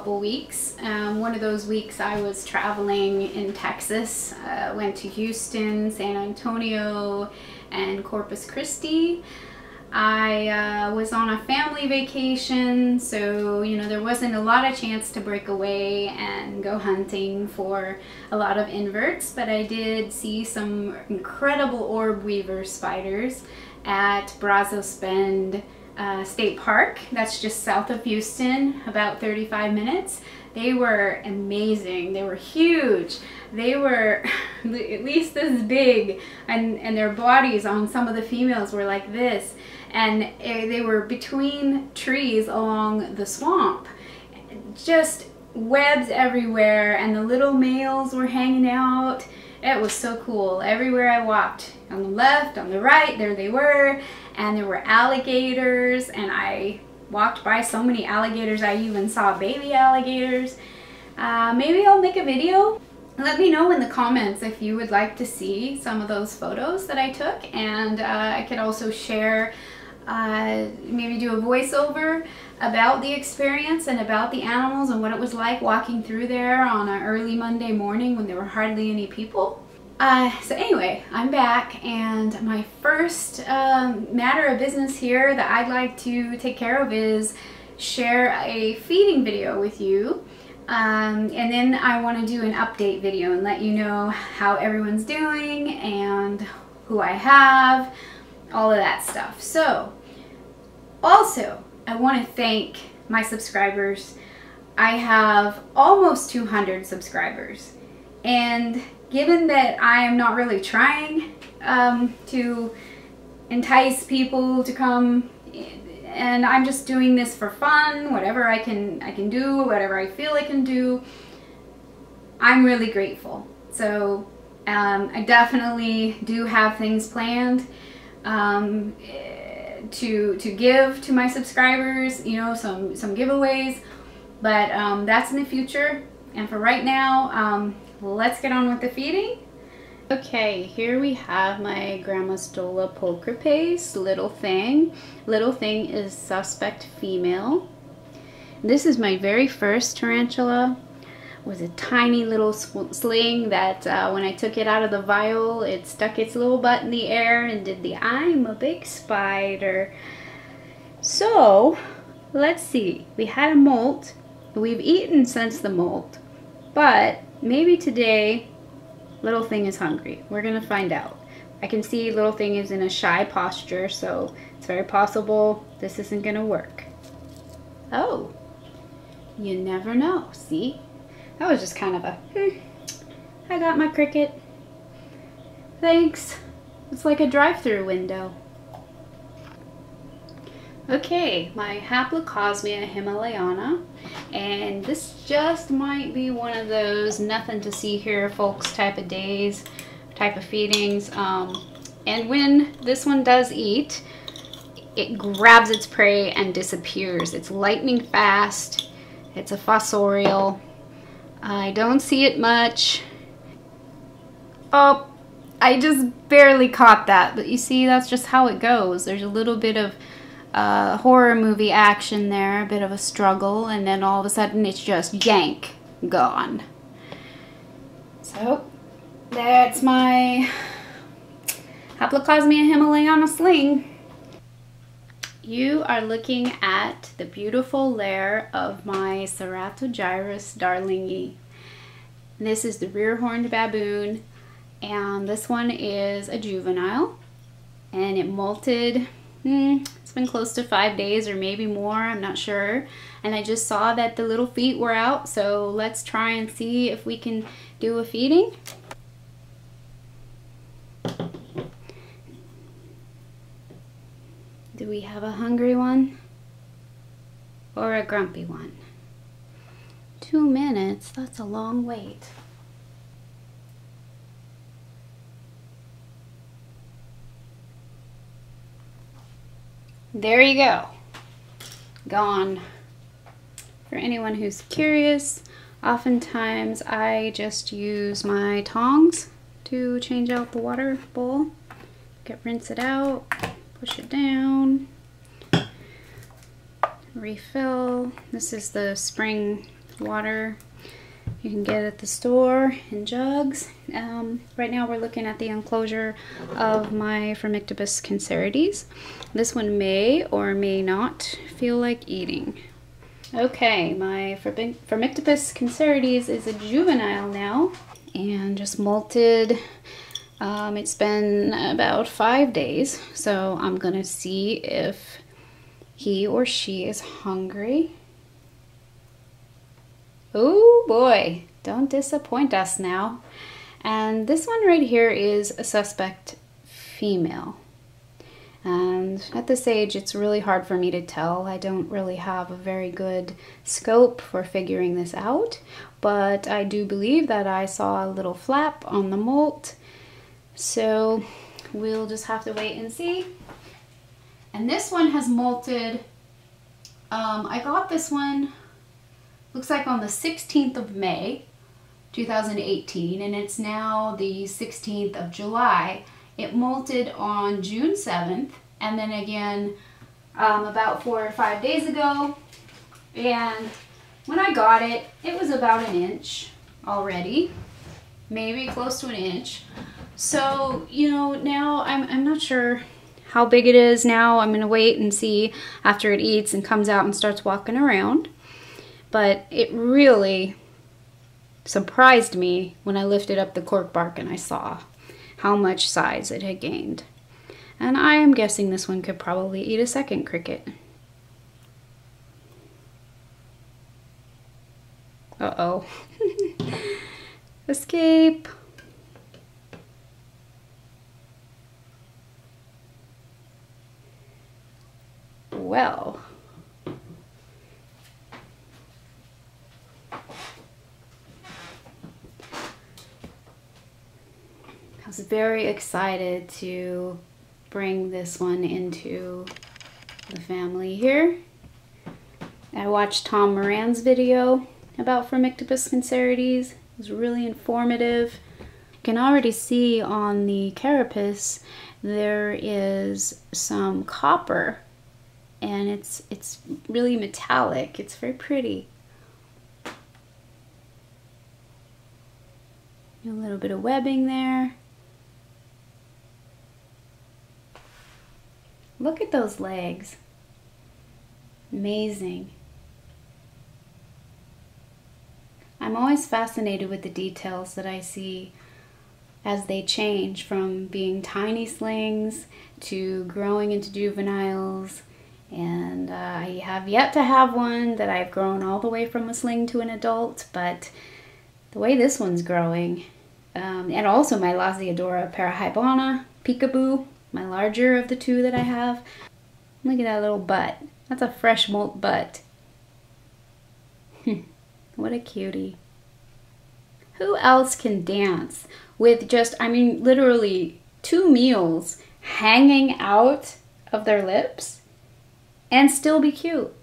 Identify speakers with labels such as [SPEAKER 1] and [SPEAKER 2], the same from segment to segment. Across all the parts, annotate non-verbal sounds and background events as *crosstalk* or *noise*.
[SPEAKER 1] couple weeks. Um, one of those weeks I was traveling in Texas. Uh, went to Houston, San Antonio, and Corpus Christi. I uh, was on a family vacation, so you know there wasn't a lot of chance to break away and go hunting for a lot of inverts, but I did see some incredible orb weaver spiders at Brazos Bend uh, State Park. That's just south of Houston, about 35 minutes. They were amazing. They were huge. They were *laughs* at least this big, and, and their bodies on some of the females were like this and eh, they were between trees along the swamp. Just webs everywhere and the little males were hanging out. It was so cool. Everywhere I walked, on the left, on the right, there they were. And there were alligators and I walked by so many alligators. I even saw baby alligators. Uh, maybe I'll make a video. Let me know in the comments if you would like to see some of those photos that I took and uh, I could also share uh, maybe do a voiceover about the experience and about the animals and what it was like walking through there on an early Monday morning when there were hardly any people. Uh, so anyway, I'm back and my first um, matter of business here that I'd like to take care of is share a feeding video with you. Um, and then I want to do an update video and let you know how everyone's doing and who I have, all of that stuff. So also, I want to thank my subscribers. I have almost 200 subscribers. And given that I am not really trying um, to entice people to come and I'm just doing this for fun, whatever I can I can do, whatever I feel I can do, I'm really grateful. So um, I definitely do have things planned. Um, to to give to my subscribers, you know, some some giveaways, but um, that's in the future. And for right now, um, let's get on with the feeding. Okay, here we have my Grammostola pulchripes, little thing. Little thing is suspect female. This is my very first tarantula was a tiny little sling that uh, when I took it out of the vial, it stuck its little butt in the air and did the I'm a big spider. So, let's see. We had a molt. We've eaten since the molt, but maybe today little thing is hungry. We're gonna find out. I can see little thing is in a shy posture, so it's very possible this isn't gonna work. Oh, you never know, see? That was just kind of a, hmm, I got my cricket. Thanks. It's like a drive-through window. Okay, my Haplocosmia himalayana, and this just might be one of those nothing to see here folks type of days, type of feedings. Um, and when this one does eat, it grabs its prey and disappears. It's lightning fast, it's a fossorial, I don't see it much. Oh, I just barely caught that, but you see, that's just how it goes. There's a little bit of uh, horror movie action there, a bit of a struggle, and then all of a sudden it's just yank, gone. So, that's my Haplocosmia himalayana sling. You are looking at the beautiful lair of my Ceratogyrus darlingi. This is the rear horned baboon and this one is a juvenile and it molted, hmm, it's been close to five days or maybe more, I'm not sure. And I just saw that the little feet were out so let's try and see if we can do a feeding. Do we have a hungry one? Or a grumpy one? Two minutes, that's a long wait. There you go. Gone. For anyone who's curious, oftentimes I just use my tongs to change out the water bowl. Get rinse it out push it down. refill. This is the spring water you can get at the store in jugs. Um, right now we're looking at the enclosure of my Phormictopus cancerides. This one may or may not feel like eating. Okay, my Phormictopus cancerides is a juvenile now and just molted. Um, it's been about five days, so I'm gonna see if he or she is hungry. Oh boy, don't disappoint us now. And this one right here is a suspect female. And at this age, it's really hard for me to tell. I don't really have a very good scope for figuring this out, but I do believe that I saw a little flap on the molt. So we'll just have to wait and see. And this one has molted. Um, I got this one, looks like on the 16th of May, 2018, and it's now the 16th of July. It molted on June 7th, and then again um, about four or five days ago. And when I got it, it was about an inch already, maybe close to an inch. So, you know, now I'm, I'm not sure how big it is now. I'm gonna wait and see after it eats and comes out and starts walking around. But it really surprised me when I lifted up the cork bark and I saw how much size it had gained. And I am guessing this one could probably eat a second cricket. Uh-oh. *laughs* Escape. well. Very excited to bring this one into the family here. I watched Tom Moran's video about Phormictopus cancerides. It was really informative. You can already see on the carapace there is some copper and it's it's really metallic. It's very pretty. A little bit of webbing there. Look at those legs. Amazing. I'm always fascinated with the details that I see as they change from being tiny slings to growing into juveniles and uh, I have yet to have one that I've grown all the way from a sling to an adult, but the way this one's growing, um, and also my Lasiodora parahybana peekaboo, my larger of the two that I have. Look at that little butt. That's a fresh molt butt. *laughs* what a cutie. Who else can dance with just, I mean, literally two meals hanging out of their lips? and still be cute.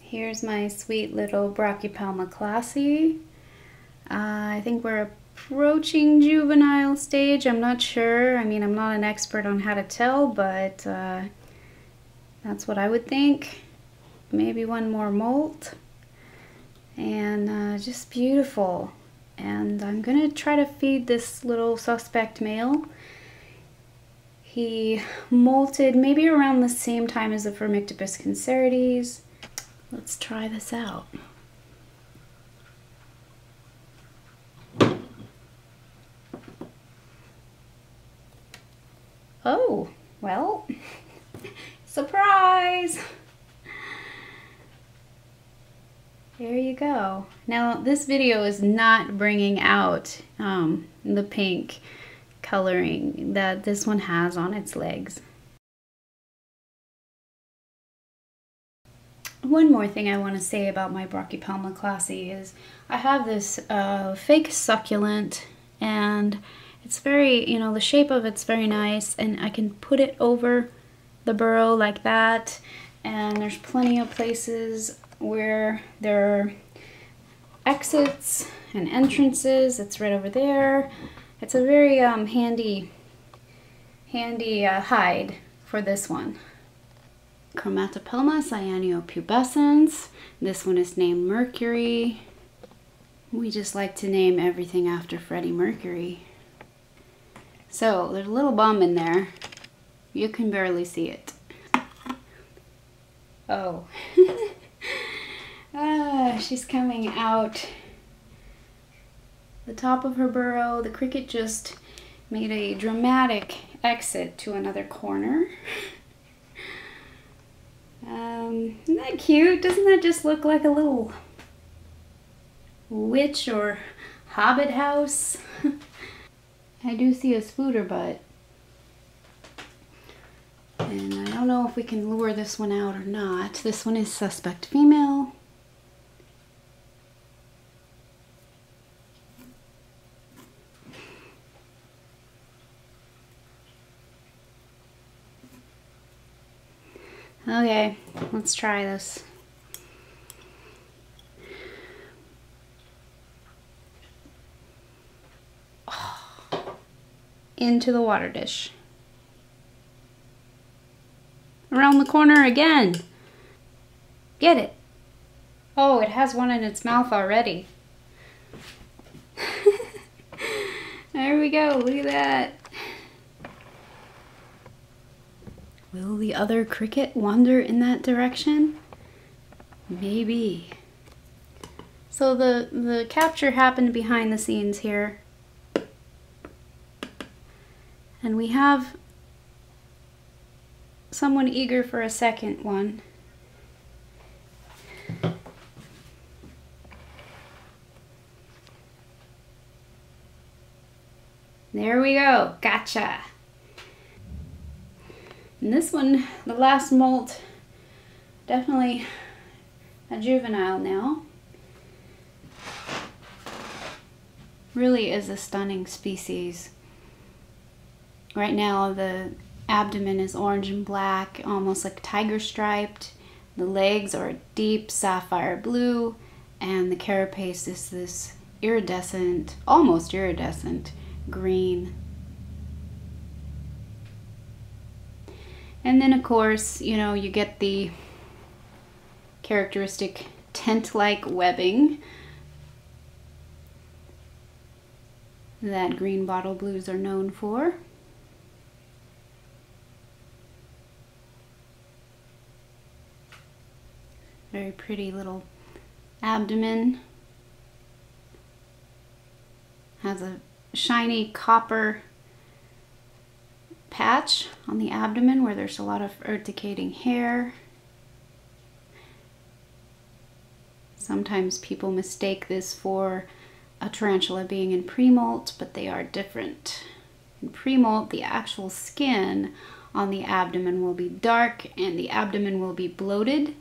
[SPEAKER 1] Here's my sweet little Brachypelma klaasi. Uh, I think we're approaching juvenile stage. I'm not sure. I mean, I'm not an expert on how to tell, but uh, that's what I would think. Maybe one more molt. And uh, just beautiful. And I'm going to try to feed this little suspect male he molted maybe around the same time as the Phormictopus cancerides. Let's try this out. Oh, well, *laughs* surprise! There you go. Now, this video is not bringing out um, the pink coloring that this one has on its legs. One more thing I want to say about my Brachypelma klaasi is I have this uh, fake succulent and it's very, you know, the shape of it's very nice and I can put it over the burrow like that and there's plenty of places where there are exits and entrances. It's right over there. It's a very um, handy, handy uh, hide for this one. Chromatopelma cyaneopubescens. This one is named Mercury. We just like to name everything after Freddie Mercury. So there's a little bum in there. You can barely see it. Oh. *laughs* ah, she's coming out the top of her burrow. The cricket just made a dramatic exit to another corner. *laughs* Um, isn't that cute? Doesn't that just look like a little witch or hobbit house? *laughs* I do see a spooter butt. And I don't know if we can lure this one out or not. This one is suspect female. Okay, let's try this. Into the water dish. Around the corner again. Get it. Oh, it has one in its mouth already. *laughs* there we go, look at that. Will the other cricket wander in that direction? Maybe. So the, the capture happened behind the scenes here. And we have someone eager for a second one. There we go, gotcha. And this one, the last molt, definitely a juvenile now. Really is a stunning species. Right now the abdomen is orange and black, almost like tiger striped. The legs are deep sapphire blue and the carapace is this iridescent, almost iridescent green. And then of course, you know, you get the characteristic tent-like webbing that green bottle blues are known for. Very pretty little abdomen. Has a shiny copper patch on the abdomen where there's a lot of urticating hair. Sometimes people mistake this for a tarantula being in pre-molt, but they are different. In pre-molt, the actual skin on the abdomen will be dark and the abdomen will be bloated.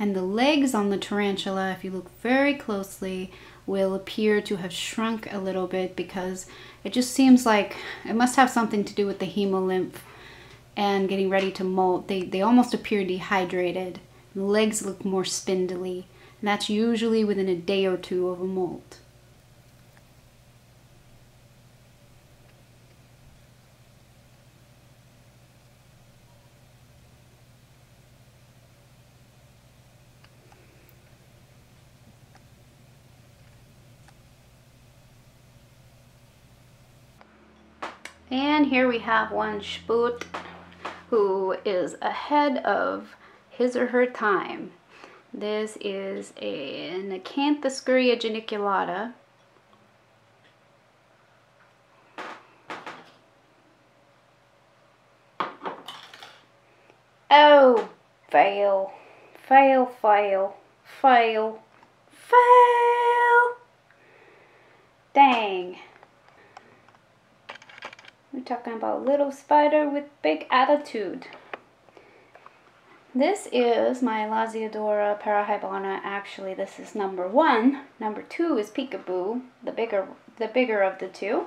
[SPEAKER 1] And the legs on the tarantula, if you look very closely, will appear to have shrunk a little bit because it just seems like it must have something to do with the hemolymph and getting ready to molt. They, they almost appear dehydrated. The legs look more spindly. And that's usually within a day or two of a molt. And here we have one Sput who is ahead of his or her time. This is a Acanthoscurria geniculata. Oh, fail, fail, fail, fail, fail. Dang. We're talking about little spider with big attitude. This is my Lasiodora parahybana. Actually, this is number one. Number two is Peekaboo, the bigger, the bigger of the two.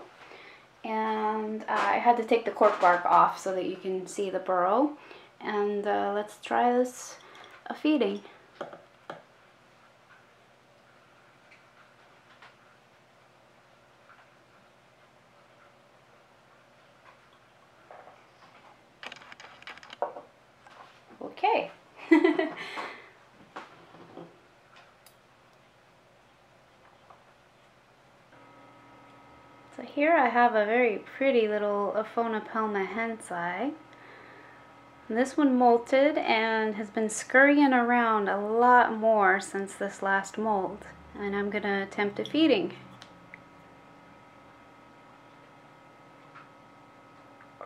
[SPEAKER 1] And I had to take the cork bark off so that you can see the burrow. And uh, let's try this a feeding. *laughs* so here I have a very pretty little Aphonopelma hentzi. This one molted and has been scurrying around a lot more since this last molt and I'm going to attempt a feeding.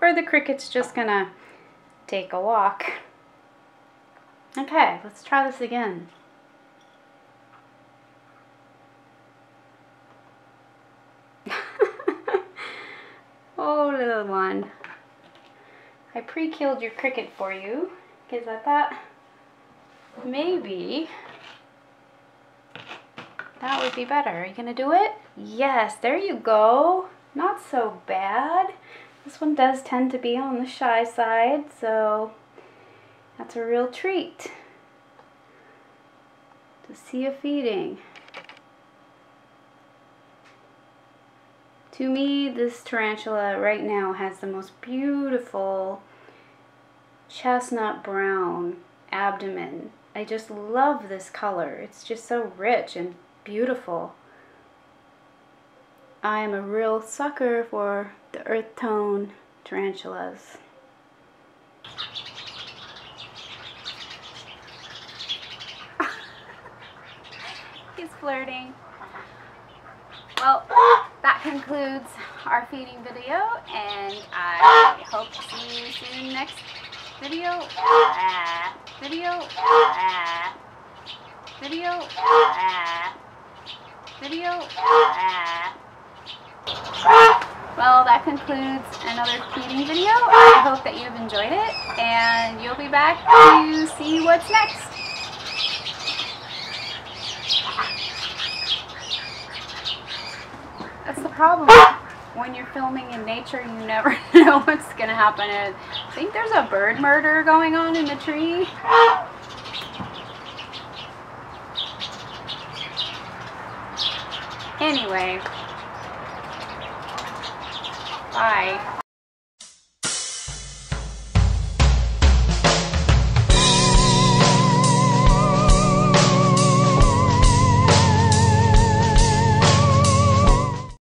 [SPEAKER 1] Or the cricket's just going to take a walk. Okay, let's try this again. *laughs* oh, little one. I pre-killed your cricket for you because I thought maybe that would be better. Are you going to do it? Yes, there you go. Not so bad. This one does tend to be on the shy side, so that's a real treat to see a feeding. To me, this tarantula right now has the most beautiful chestnut brown abdomen. I just love this color. It's just so rich and beautiful. I am a real sucker for the earth tone tarantulas. He's flirting. Well, that concludes our feeding video and I hope to see you soon next video. Video. Video. Video. Well, that concludes another feeding video. I hope that you've enjoyed it and you'll be back to see what's next. That's the problem. When you're filming in nature, you never *laughs* know what's going to happen. I think there's a bird murder going on in the tree. Anyway, bye.